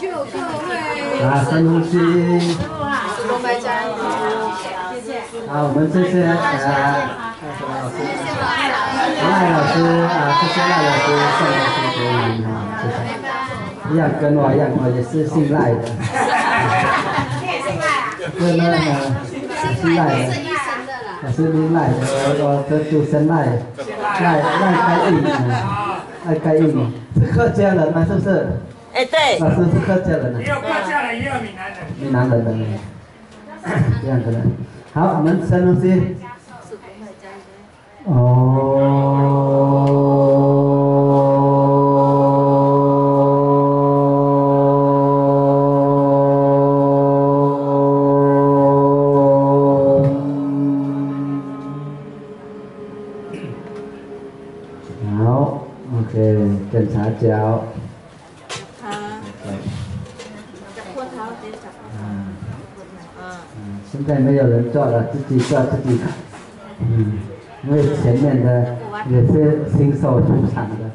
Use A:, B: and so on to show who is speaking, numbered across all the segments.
A: 就各位。
B: 啊，深呼吸。
A: 龙白家，谢谢。
B: 好，我们谢。谢呃，什么老师？赖老师啊，谢谢。赖老师送的书给我们哈，谢谢。一样跟我一样，我也是姓赖的。
A: 你也姓赖啊？
B: 对那个姓赖的，我是姓赖的，我我这就姓赖，赖赖开运啊，赖开运，是客家人吗？是不是？
C: 哎，对。
B: 老师是客家人啊。
D: 也有客家人，也有闽南人。
B: 闽南人的，这样子的。好，我们深呼吸。哦。好，OK，检查脚。现在没有人做了，自己做自己。嗯，因为前面的也是新手出场的。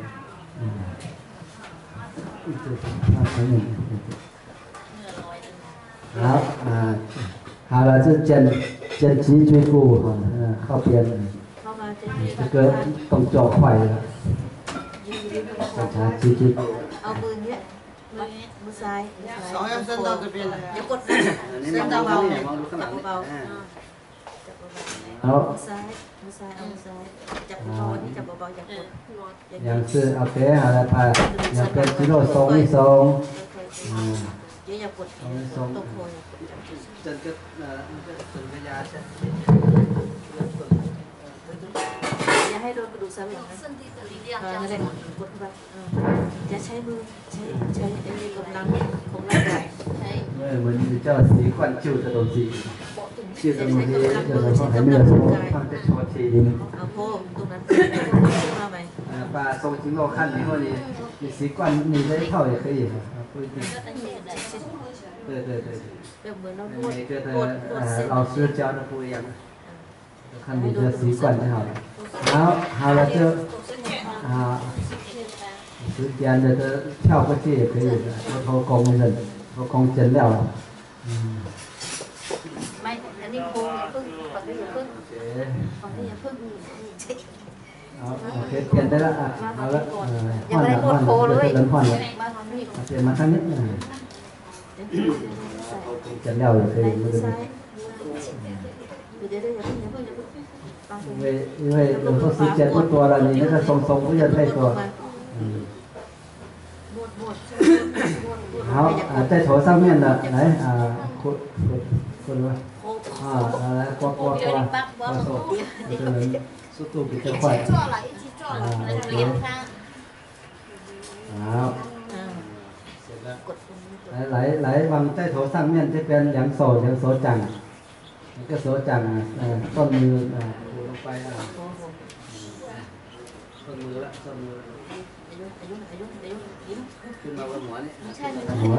B: 嗯，好啊，好了，就剪剪脊椎骨哈，嗯，靠边。这个动作快了。检查脊椎。
C: sai sáu sai, dân sai, từ bên này. Nhớ cột dân tao vào. này à. chặt vào. Chặt sai sai ông sai chặt vào đi chặt vào chặt cột
B: nhận sự ok hà là phải nhận cái à, chế độ sống đi sống chế nhập cột tục hồi chân cái chân cái da sẽ 对对对，
C: 因为觉得
B: 呃，老师教的不一样，要看你这习惯就好了。好，好了就啊，时间的都跳过去也可以的，都偷工的，偷工减料
C: 了，嗯。好，我
B: 可以点的了啊，好了，嗯，换了换了，这个人换了，点麻烦你，嗯，减了也可以，
C: 那
B: 个。因为因为有时候时间不多了，你那个松松不要太多。嗯。好啊，在头上面的来啊，滚滚滚了啊，来刮刮刮刮手，这个人速度比较快。啊，好。来来来，往在头上面这边两手两手掌，一个手掌啊，呃，断呃。 อะ
C: ต้
B: นมือละต้นมือ
E: ขึ้นมาบนหัวนี่
C: บนอ
B: หัว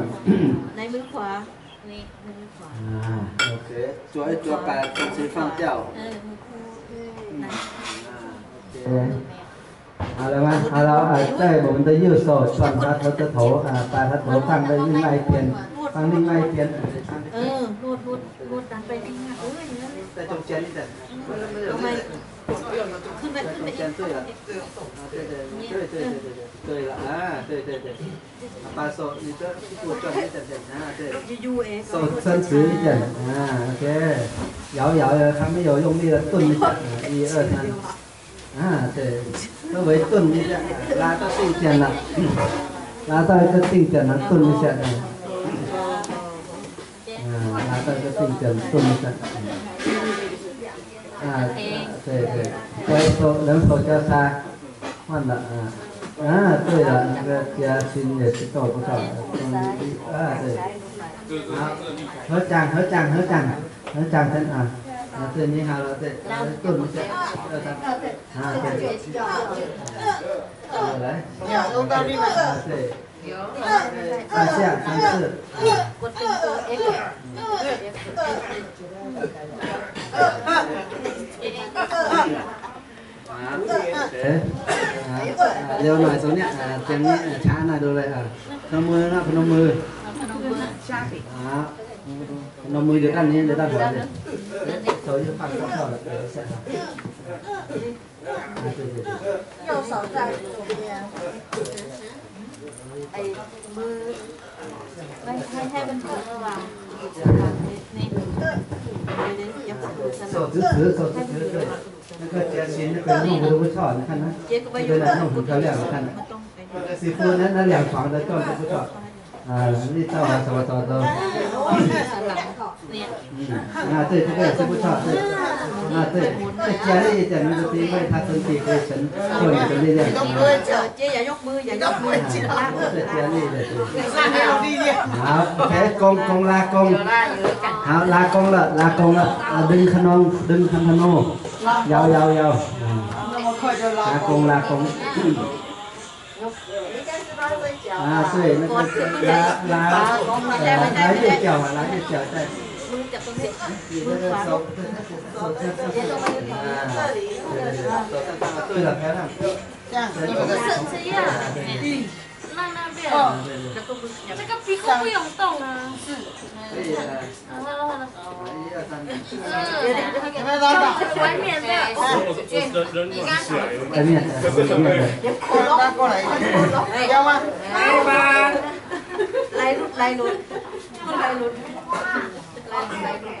C: ในมือขวาในมือขวา
E: โอเคจัวไอ้จ
C: วแปดเป็น
B: สีฟังเจ้าเออมือคู่เอาละมั้ยเอาละอาใผมจะยื
C: ดโสดฟังพระทศโถอ่าปาทศโถฟังได้ยิ่งไม่
E: เปลี่ยน
C: ฟังยิ่งไม่เปลี่ยนเออ
E: 对了，对对对对对对对了啊对对对，把手你的多转一点点啊对，
B: 手伸直一点啊 OK，摇摇摇，还没有用力的顿一下，一二三，啊对，稍微顿一下，拉到定点了，拉到一个定点了顿一下。ta sẽ tinh trần tuân tận à thế. thế quay số lớn số cho xa hoàn là à à tôi là kia xin để cái tổ của thọ à thế. À, hết chàng hết chàng hết chàng. Hết chàng thế à. À thế như hà là thế tuân sẽ à thế à, à, ờ, đấy. À thế. 啊，这样，三次。
C: điều nói số nhé, tiếng
B: nhé, chá này đôi lại à nông mưa nó, nông mưa Đó nông mưa được ăn nhé, được ăn rồi nhé Số như phần có thở được sẽ Dầu sổ ra Ấy, mưa Hai bên thở vào สดซื้อซื้อสดซื้อเลยแล้วก็เจียชินนี่เป็
A: นลูกรู้
C: ชอบนะครับนะเป็นอะ
B: ไรลูกผมจะเรียกนะครับนะสีฟู
C: นั้นนั่นแหลม
B: ฝัง
C: แล้ว
B: ต้นผ
C: มชอ
B: บ 啊你照啊什么什么都
C: หลังเนี่ย
B: 嗯，啊，对，这个也是不错，对，啊，对，再加力一点，那个是因为他身体会承受你的力量，
C: เออเจ๊อย่ายกมืออย่ายกมือ
B: 啊，再加力一点，对。好，OK，กงกงลากง好ลากงละลากงละดึงขนมดึงคันธนูยาวยาวยาวลากงลากง à xuể nó lá lá lá nhiều chảo mà
C: lá nhiều chảo đây Tôi làm thế nào?
B: Tôi làm thế nào? 哦。这
D: 个鼻孔不用动啊。
C: 嗯。
D: 来
B: 路来路来
F: 路
D: 来路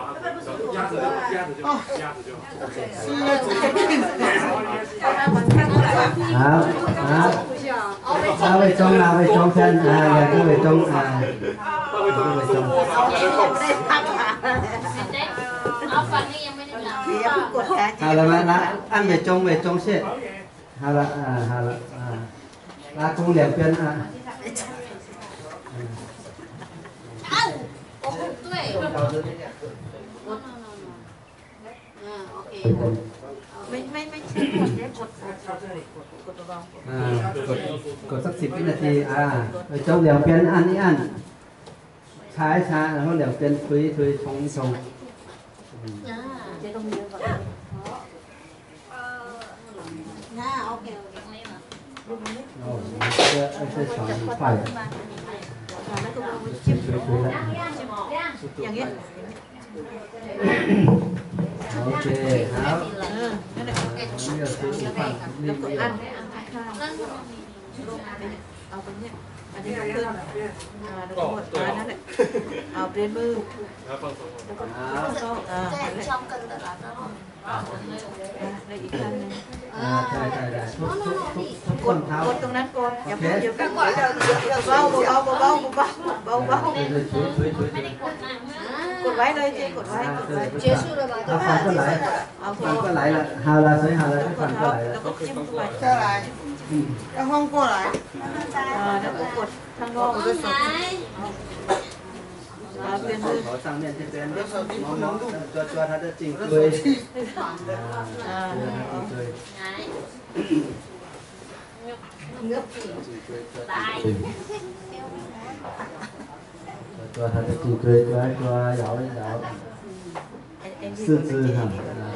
B: 好，好。是好，中，中，中，中，
C: 中，
B: 好了吗？那按卫中，卫中线，好了，啊，好了，啊，拉弓两边啊。
D: 啊，我对。
C: ไม่ไม่ไม่ใช่กดเนี่ยกดกดกดกดตัว
B: อ่ากดกดสักสิบวินาทีอ่าไปเจ้าเหลียวเปลี่ยนอันนี้อันช้าช้าแล้วเหลียวเปลี่ยนทุยทุยชงชง
C: อ่าจะต้องเยอะกว่าน่า
B: โอเค
C: โอเคไม่
B: มาโอ้
C: ไม่ใช่ไม่
B: ใช่
C: สองฝ่ายอย่า
B: งเงี้ย ok hả
C: bây giờ cứ uống
B: phần
C: cũng đi bây giờ เอาไปเนี่ยอันนี้ก็ขึ้นอ่าแล้วก็หมดอ่านั่นแหละเอาเปลี่ยนมือ
B: แล้ว
C: ก็อ่าแล้วช่องกันตลอดแล้วอ่าแล้วอีกอันนึง
B: อ่าได้ได้ได้ทุกทุกทุกทุกคนเท้าก
C: ดตรงนั้นก่อนอย่าเพิ่งอย่าเพิ่งเบาเบาเบาเบาเบาเบาเบาเบา cột váy
B: đây
C: chị cột váy cột
B: váy 结束了吗？对吧？反过来，反过来了，好了，所以好了，反过来了。
F: 再来，
B: 嗯，
F: 要换过来。
C: 啊，
D: 那
C: 个我看过，我的手。啊，边
B: 头上面这边，毛毛抓抓它的颈椎，啊，颈椎。
D: nước gì?
B: Bài. 做他的脊椎，做一做，摇一摇，四肢哈，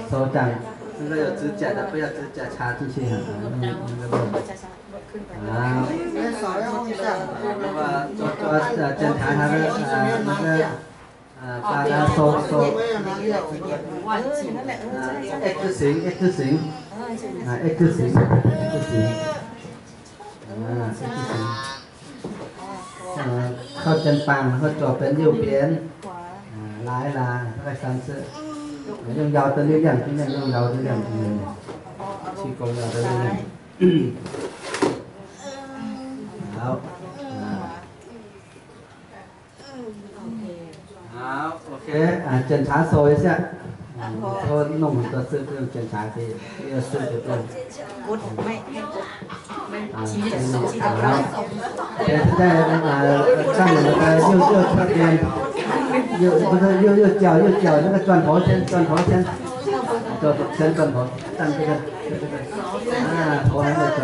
B: 手掌，指个有指甲的不要指甲插进去啊！啊！做做检查他的那个呃，把它
C: 松松
B: ，X 形 X
C: 形，
B: 啊 X 形 X 形。khớp chân phẳng khớp trò bên nhiều biến lái là các sản sự nhưng giàu tới nhiều điểm chính là nhưng giàu tới điểm chỉ có
C: giàu tới nhiều điểm
B: đó ok
C: à chân trái sôi chứ thôi nồng tôi
B: sư
C: chân
B: trái
C: thì sư được 对，是
B: 在那个上面那个右右侧边，右不是右右脚右脚那个转头先转头先，左左先转头，站这个这个，啊，头还没转。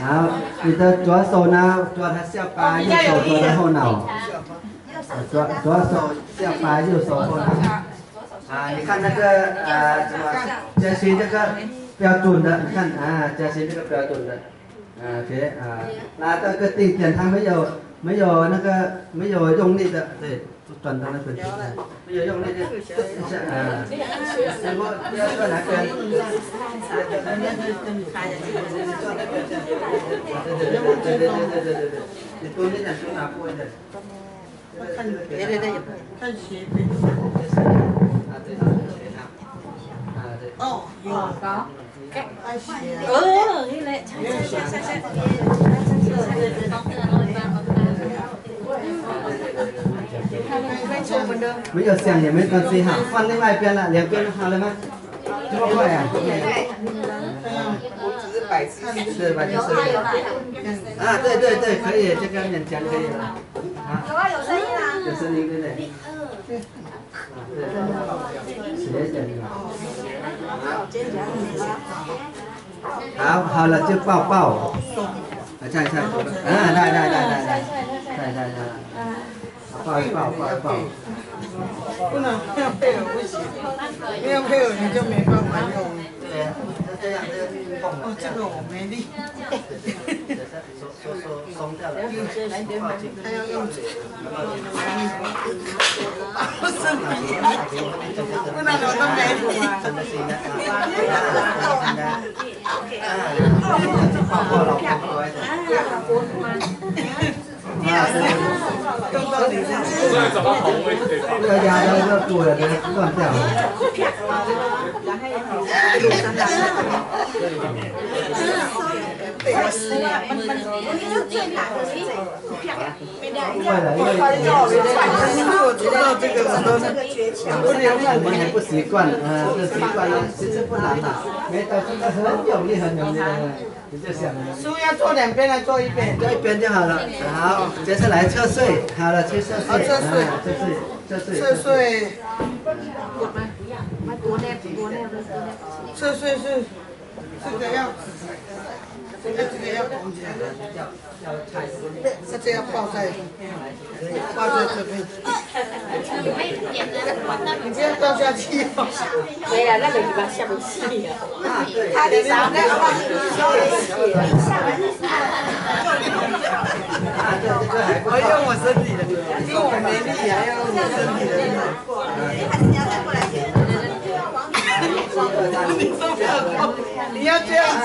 F: 然
B: 后你的左手呢，抓他下巴，右手抓他后脑。左左手下巴，右手后脑。啊，你看那个啊，什么？这是这个标准的，你看啊，这是这个标准的。啊，OK 啊，拉到个定点，它没有没有那个没有用力的，对，转到那边去，没有用力的，一下啊，然后不要说哪边，对对对对对对对对，你多一点手拿过一点，
F: 看别的的也看斜边。
B: 啊对啊对
F: 哦，
C: 你来，抢抢抢抢！
B: 没有响也没关系哈，放另外一边了，两边好了吗？这么快啊？啊，对对对，可以，这个勉强可以了。
D: 有啊，有声音啊。
B: 有声音对不对？嗯。对。啊，对。谢谢你啊。好，好了就抱抱。啊，对对抱对抱，抱对抱。
F: 不能这样配，不行。这样配你就没法用。
B: 这样这个痛了
F: 哦，。这个我没力，
B: 手手手松掉了，抱紧。
F: 还要用嘴。不是你，不然我都没力。
B: 真的是应该啊，啊，啊，
F: 对呀，
B: 那那多呀，那断掉了。给它断掉了。会了，因为
F: 我知道这个我都不流
B: 我
F: 汗。
B: 们还不习惯，啊，这习惯了，其实不难的，没到现在很有力很有力的，你就想。
F: 书要做两边，来做一边。
B: 这一边就好了。好，接下来侧睡，好了，去侧睡。
F: 好侧睡
B: 侧睡，侧睡。
F: 侧。睡
C: ，bố nè bố nè bố nè
F: 侧睡是这个要，这个这个要拱起来，这个要抱在，抱在这边，你不要掉下去哦。
C: đây là nó bị bà xem một xì
B: 啊，
F: 他的啥呢？
B: 啊，这这个还不
F: 我用我身体的，因为我没力，还要用我身体的。你要动，你要这样子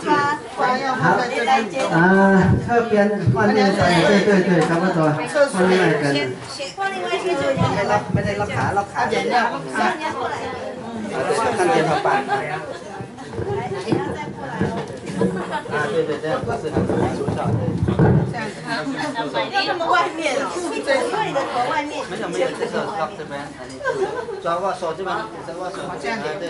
B: 啊，
F: 这边
B: 换另边，对对对，差不多，换另外一边。看见老板。对对对，不是很熟悉。
D: 这样子，你那外面，对，因为你的头外面。
B: 没有没有，这个这边，抓握手这边，抓握手，对。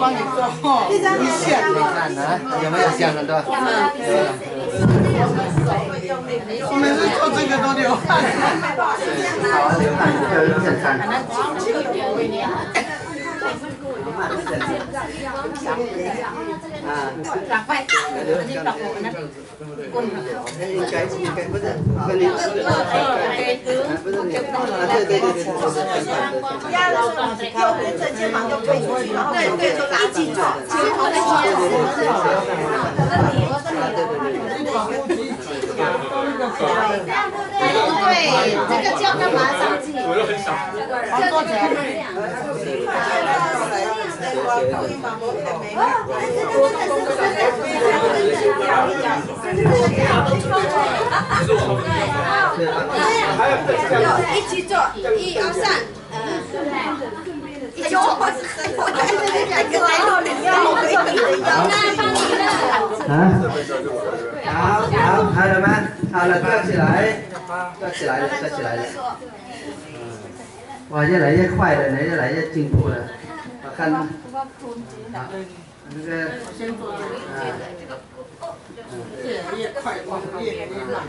F: 帮你做哦，一线。
B: 看啊，有没有想很多？
F: 我每次做这个都流汗。
B: 好，流汗。啊，
C: 赶快！这个是保
E: 护的，滚！这个是保护的，对对对，是不是？
F: 压着，右边的肩膀就背出去，然后对对，就拉筋做，是不是？是
E: 不是？是不是？
A: 啊，这里，这里，这里，这
G: 里，有技巧，
A: 对对对对对，这个叫个啥子？好多针。
D: 一起做，一二三，
F: 哎呦，我是我还是两个来到领腰，我要你的。
B: 啊，
E: 好好好了吗？好了，站起来，站起来了，站起来了。
B: 哇，越来越快了，越来越进步了。我看，啊，那个，啊，
F: 越越快，越越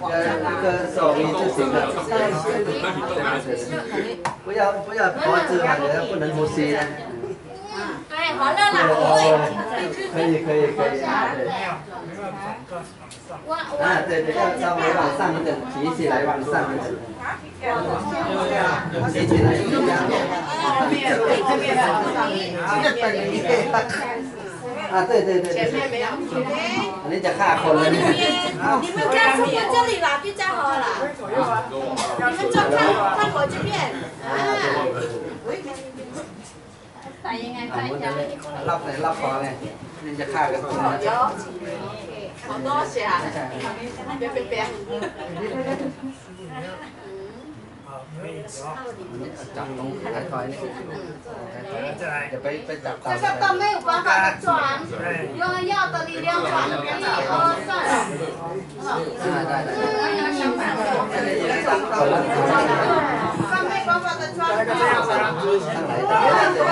E: 呃，那个手你就行了。不要不要脖子感觉不能呼吸的。
D: 哎，好了啦，
E: 哦，可以可以可以，对。
D: 我
E: 啊，对对，要稍微往上一点，提起来往上一点，提起来一点。啊，对对对对。你จะฆ่าคนเลยเนี่ย
D: 你们看从我这里啦，比较好啦。你们就看看我这边，啊，反应该快一点。
E: รับไหนรับคอไงนี่จะฆ่ากันคนนะ
F: 好多下，别别别。
E: จับตรงท้ายทอยนี่จะไปไปจับ
A: 这个都没有办法的转，用药的力量转，一二三。
E: ได้ได้
F: 刚没办法的抓。
E: ทั้งหลา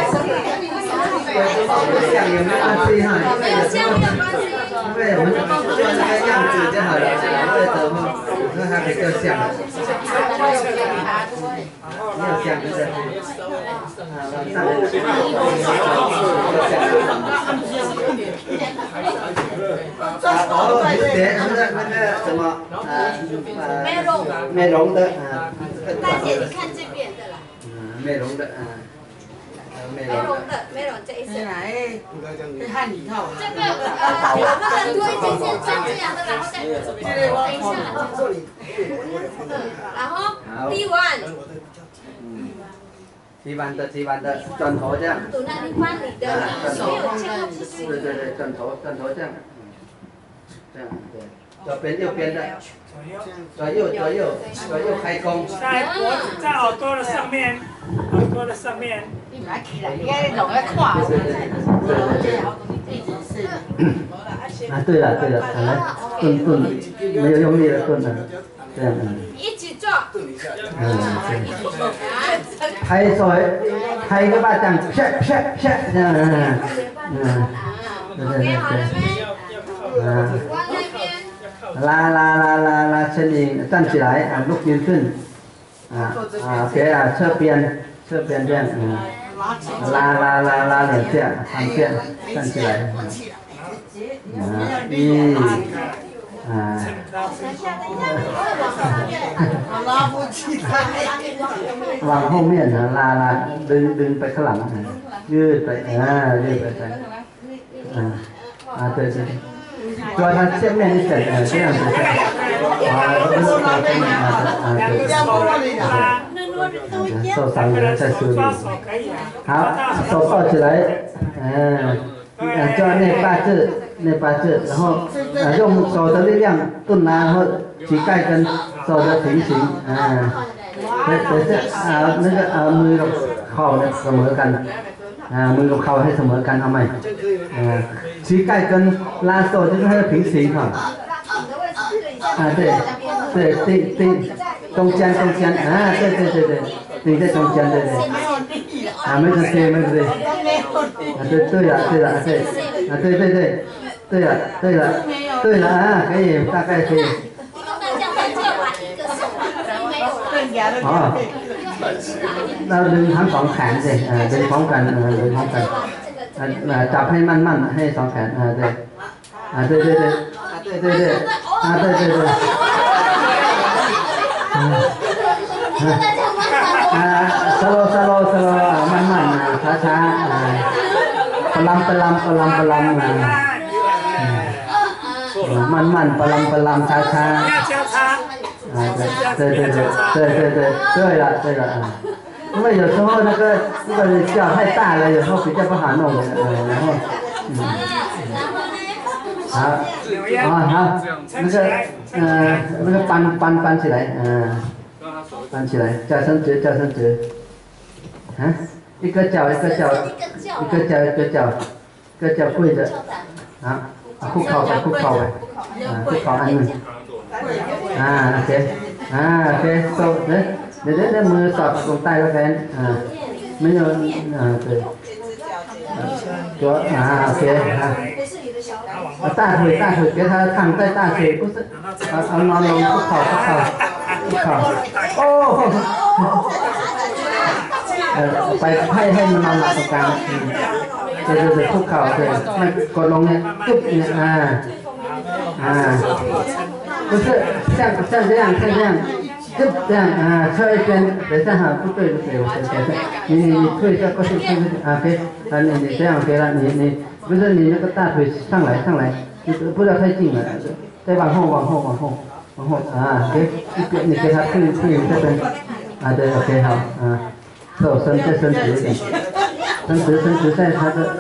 E: ย像有没有关系哈？
A: 没有这样的关系。
E: 因为我们就这个样子就好了，为什么？那它比较像。没有像就是。啊，往上。哦，别那个那个什么呃呃美容美容的啊，
D: 大姐，你看这边的啦，
E: 嗯，美容的啊，没绒的，
D: 没绒这一
F: 些。你看你看，
D: 这个呃，我们多一件，这样的，然后再，等一下，哦，然后
E: ，T one，T one 的 T 板的头这样。
D: 的，手放。
E: 对对对，头枕头这样，这样对。左边右边的，左右左右左右开弓。
H: 在脖子，在耳朵的上面，耳朵的上面。
F: 来起来，应该弄个胯。
E: 对对对。啊，对了对了，来顿顿，没有用力的顿了，这样嗯。
D: 一起做，
E: 嗯，拍手，拍一个巴掌，啪啪啪，这样，嗯嗯，对对对
D: 好了
E: 对，
D: 没？
E: 啊，
D: 往那边，
E: 拉拉拉拉拉，身体站起来啊，陆军顺，啊啊，别啊，侧边侧边这样，嗯，拉拉拉拉两下，三下，站起来，啊，一，啊。
F: 拉不起来。
E: วางห้องเนี่ยนะลาลาดึงดึงไปข้างหลังอ่ะยืดไปอ่ายืดไปไปอ่าอ่า对对 主要它前面一整呃这样子啊不是啊这么啊啊对受伤了再修理
H: 抓手可以啊。
E: 好手抱起来嗯啊叫内八字内八字然后啊用手的力量顿拿然后膝盖跟手的平行啊 เดี๋ยวจะอ่านั่นก็เอามือกับเข่าเนี่ยเสมอกัน อ่ามือกับเข่าให้เสมอกันเอาใหม่อ่า膝盖跟拉手就是ให้平行哈啊对对对对中间中间啊对对对对你在中间对对啊没关系没关系啊对对了对了对啊对对对对了对了对了啊可以大概可以
D: 那
E: เราดึงทั้งสองแขนสิดินพร้อมกันเดินพร้อมกันจับให้มั่นๆให้สองแขนเด็กเด็กเด็กเด็ก
D: เด็
E: กเด็
A: กเด็กเด็
E: กเด็กสโลสโลสโลมันมันช้าช้าปลัมปลัมปลัมปลัมมันมันปลัมปลัมช้าช้า 啊对对对对对对对了对了啊因为有时候那个那个脚太大了有时候比较不好弄嗯然后嗯然后好好好那个嗯那个搬搬搬起来嗯搬起来脚伸直脚伸直嗯一个脚一个脚一个脚一个脚一个脚跪着啊不抠了不抠了嗯不抠了嗯 อ่าคุกเข่าอันหนึ่ง อ่าโอเค อ่าโอเคโซเดี๋ยวเดี๋ยวเดี๋ยวมือสอดลงใต้แล้วแฟนอ่าไม่โยนอ่าโอเคตัวอ่าโอเคอ่าเอา大腿大腿给他躺在大腿不是เอาเอานอนลงคุกเข่าคุกเข่าคุกเข่าโอ้เออไปให้ให้มันนอนหลับตรงกลางอืมเดี๋ยวเดี๋ยวเดี๋ยวคุกเข่าโอเคไม่กดลงเนี่ยจุ๊บเนี่ยอ่าอ่า 不是像像这样像这样，就这样啊，侧一边，等一下哈，不对不对，我等一下，你你你退一下过去过去啊，给，啊你你这样给了，你你不是你那个大腿上来上来，你不要太近了，再往后往后往后往后啊，可以一边你给他退退这边，啊对，OK 好啊，手伸再伸直一点，伸直伸直在他的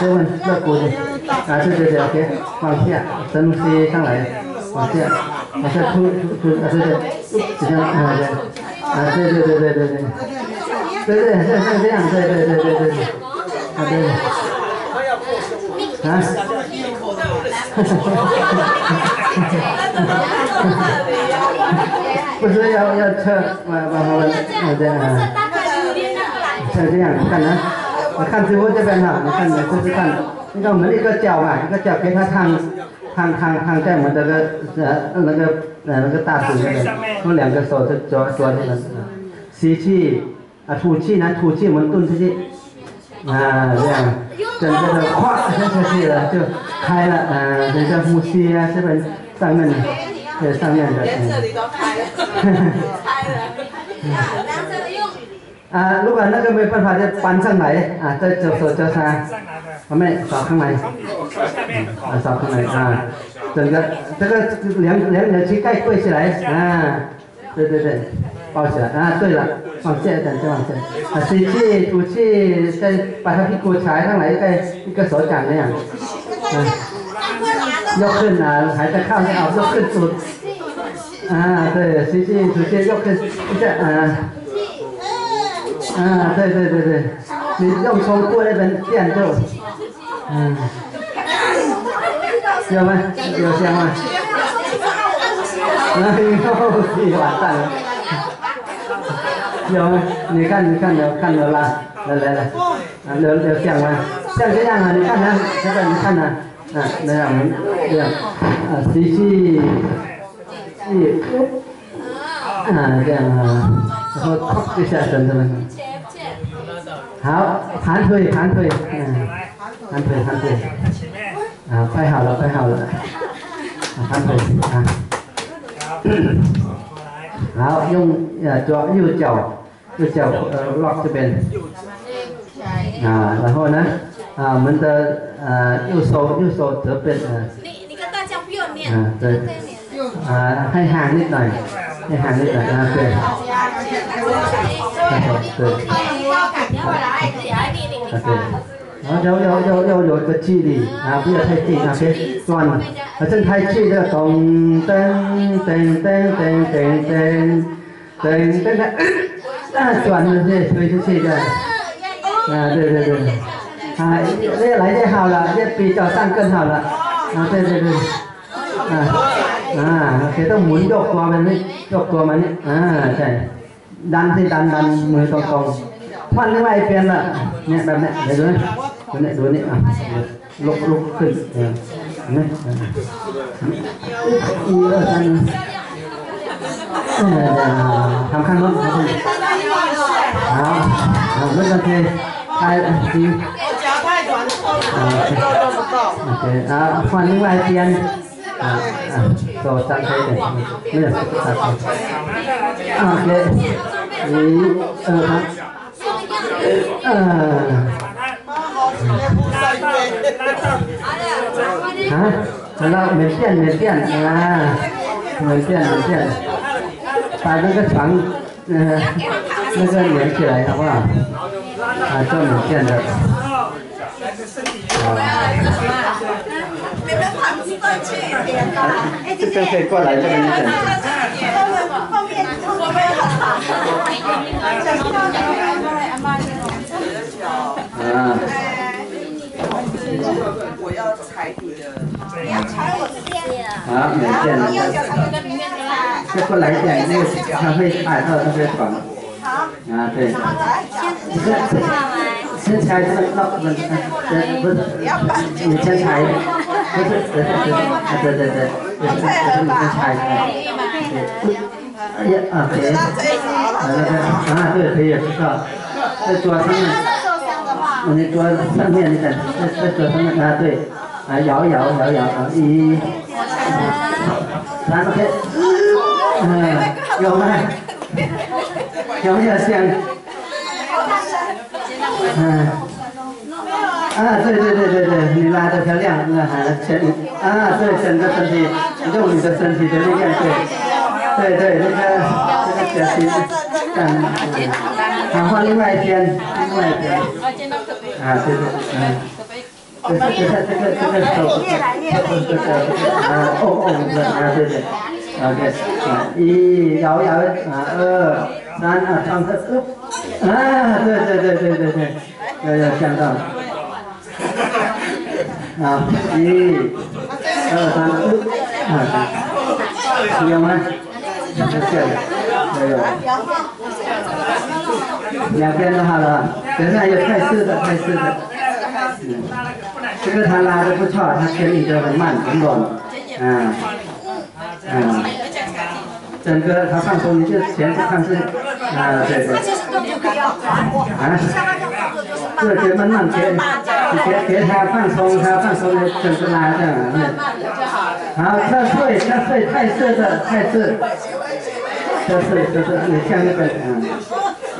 E: 这问肋骨里，啊对对对，OK，放下深吸上来。往下，往下突突突啊，对对，这样啊对，啊对对对对对对，对对像像这样，对对对对对，啊 对，啊，不是要要侧往往后啊这样啊，像这样看啊，我看师傅这边哈，你看你试试看，那个我们一个脚嘛，一个脚给他烫。烫烫烫在我们这个呃那个呃那个大腿那边，用两个手就抓抓这个，吸气啊吐气呢吐气我们顿出去，啊这样，整个的哗就出去了就开了啊，等下呼吸啊这边上面的，对上面的，嗯。
F: 这里都开了，开了。
E: 啊，如果那个没办法就搬上来啊，再手手交叉，
H: 上来的，
E: 我们扫ข้างใน
H: 从下面，
E: 啊，扫ข้างใน啊，整个这个两两两膝盖跪起来啊，对对对，抱起来啊，对了，往下一点再往下，啊，吸气吐气，再把他屁股抬上来，再一个手掌那样，啊，ยกขึ้นอ่ะหายใจเข้าให้ออกยกขึ้นสุดอ่า对吸气吐气ยกขึ้น一下啊 啊对对对对。你用胸部那边垫就嗯有吗？有香吗哎呦你完蛋了有吗你看你看有看有啦来来来啊有有香吗像这样啊你看啊这个你看啊啊那样这样啊吸气气啊这样啊然后扣一下身子们好盘腿盘腿嗯盘腿盘腿
H: 看前面，
E: 啊快好了快好了啊盘腿啊
H: 好，过来，
E: 好，用呃左右脚，右脚呃 lock 这边，啊，然后呢，啊，我们的呃右手右手这边呃，
D: 你你跟大家不用念，
E: 啊对，啊ให้ห่างนิดหน่อยให้ห่างนิดหน่อยอ่า对，对对 啊对，然后要要要要有个距离啊，不要太近啊，别转，啊正太气的咚噔噔噔噔噔噔噔噔噔，啊转的是推出去的，啊对对对，啊越来越好了，越比早上更好了，啊对对对，啊啊โอเคต้องหมุนยกตัวมันนี่ยกตัวมันนี่อ่าใช่ดันที่ดันดันมือตรงๆ 换另外一边的，你来来来蹲，蹲那蹲那啊，撸撸蹲，
F: 来，一二三，四。个的，他们
E: 看到没？好，好，那个可以，哎，行。啊，对，啊，换另外一边，啊啊，多张开一点，没有，啊，对，一、二、三，嗯。啊，然后缅甸缅甸啊，没电，没电，把那个床，呃，那个连起来好不好？啊，做没电的。
F: 你们旁边过去一点
E: 哎，这边可以过来这边一点。
F: 后面我们
E: 啊。
F: 我要踩你的，
A: 你要踩我这边。
E: 好，缅甸的。再过来一点，那个他会踩到那个床。
A: 好。
E: 啊，对。先踩这个，那不能，呃，不是，你先踩，不是，对对对，啊对对对，对，就是你先踩，哎呀，啊对，啊那个，啊对，可以，知道，在桌上面，你桌上面你等，在在桌上面啊对，啊摇一摇摇一摇啊一，三 OK，嗯，有吗？有没有香？嗯，啊，对对对对对，你拉的漂亮，那还全啊，对，整个身体，用你的身体的力量，对，对对，那个那个脚心，嗯，好，换另外一边，另外一边，啊，对对，嗯，这是这是这个这个手，这个啊，哦哦啊，对对，OK，啊，一摇摇啊，二三啊，上个呃。啊，对对对对对对，要要想到，啊，一、二、三，啊，有吗？有有有，两边都好了，等下有泰式的泰式的，嗯，这个他拉的不错，他牵引的很慢很稳，嗯，嗯。整个他放松，你就全部看是，啊对对。啊，这就慢慢给，给给他放松，他放松就整个拉这样，好，侧睡侧睡太侧的太侧，侧 睡就是你像那个嗯，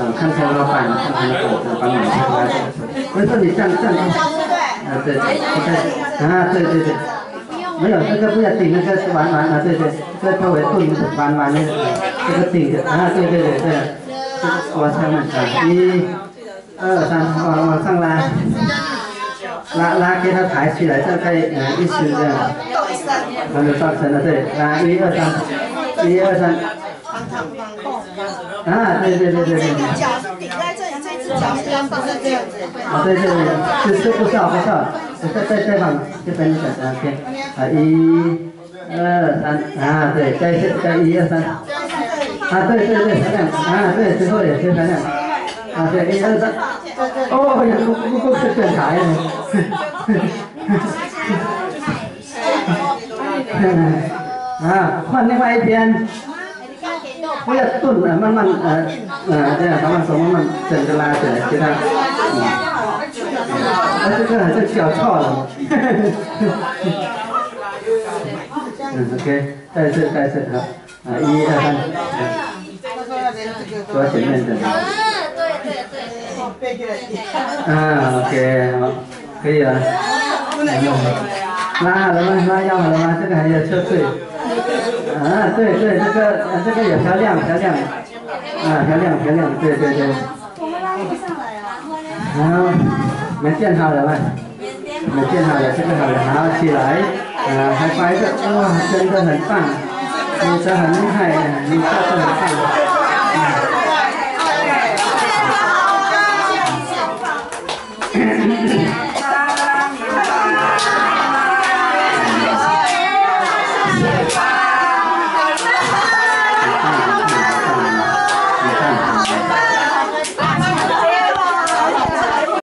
E: 嗯，看看老板，看看老板，帮忙看看。不是你站站。啊，对对对。啊，对对对。没有，这个不要顶，那个是玩玩啊，对对，这个稍微动玩玩的，这个顶着啊，对对对对。往上面啊，一、二、三，往往上拉，拉拉给它抬起来，大概呃一伸这样，然后上层了，对，拉一二三，一二三，啊，对对对对对。
F: 这个脚是顶在这里，这只脚是要放在这样子。啊，
E: 对对对，是是不少不少，再再再往这边一点，OK，啊，一、二、三，啊，对，再再一二三。啊，对对对，这样，啊，对，最后也是这样，啊，对，一二三，哦，呀，不不不是整台了，啊，换另外一边，不要顿呃，慢慢呃呃这样，慢慢手慢慢整个拉起来，给他，啊，这个好像脚错了，嗯，OK，再次再次好。啊，一二三，坐前面的。
A: 啊，对对对。
E: 啊，OK，好，可以了。拉好了吗？拉腰好了吗？这个还要侧睡。啊，对对，这个这个也漂亮漂亮。啊，漂亮漂亮，对对对。
A: 我们拉不上来啊。
E: 好，没建好了吗？没建好了，这个好了，好起来。啊，还拍着，哇，真的很棒。你这很厉害，你这很厉害。